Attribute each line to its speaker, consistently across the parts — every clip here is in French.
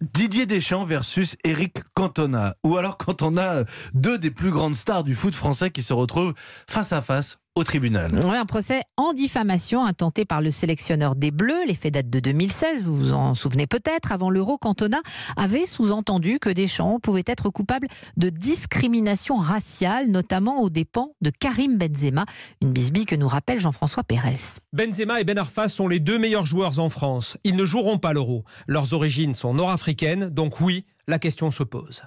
Speaker 1: Didier Deschamps versus Eric Cantona. Ou alors quand on a deux des plus grandes stars du foot français qui se retrouvent face à face au tribunal.
Speaker 2: un procès en diffamation intenté par le sélectionneur des Bleus. Les faits datent de 2016, vous vous en souvenez peut-être. Avant l'Euro, Cantona avait sous-entendu que Deschamps pouvait être coupable de discrimination raciale, notamment aux dépens de Karim Benzema. Une bisbille que nous rappelle Jean-François Pérez.
Speaker 3: Benzema et Ben Arfa sont les deux meilleurs joueurs en France. Ils ne joueront pas l'Euro. Leurs origines sont nord-africaines, donc oui, la question se pose.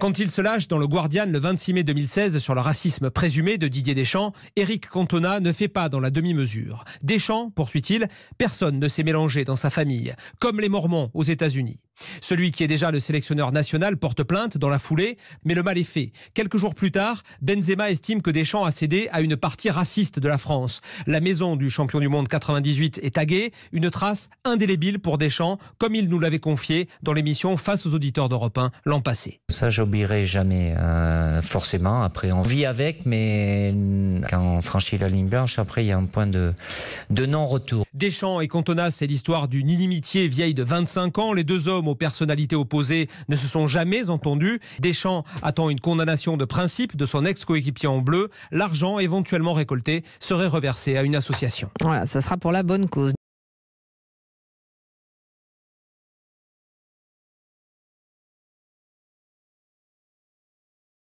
Speaker 3: Quand il se lâche dans le Guardian le 26 mai 2016 sur le racisme présumé de Didier Deschamps, Eric Cantona ne fait pas dans la demi-mesure. Deschamps, poursuit-il, personne ne s'est mélangé dans sa famille, comme les Mormons aux États-Unis. Celui qui est déjà le sélectionneur national porte plainte dans la foulée, mais le mal est fait. Quelques jours plus tard, Benzema estime que Deschamps a cédé à une partie raciste de la France. La maison du champion du monde 98 est taguée, une trace indélébile pour Deschamps, comme il nous l'avait confié dans l'émission Face aux auditeurs d'Europe 1 l'an passé.
Speaker 4: Ça, j'oublierai jamais, euh, forcément. Après, on vit avec, mais quand on franchit la ligne blanche, après, il y a un point de, de non-retour.
Speaker 3: Deschamps et Cantona, c'est l'histoire d'une inimitié vieille de 25 ans. Les deux hommes aux personnalités opposées ne se sont jamais entendus. Deschamps attend une condamnation de principe de son ex-coéquipier en bleu. L'argent éventuellement récolté serait reversé à une association.
Speaker 2: Voilà, ce sera pour la bonne cause.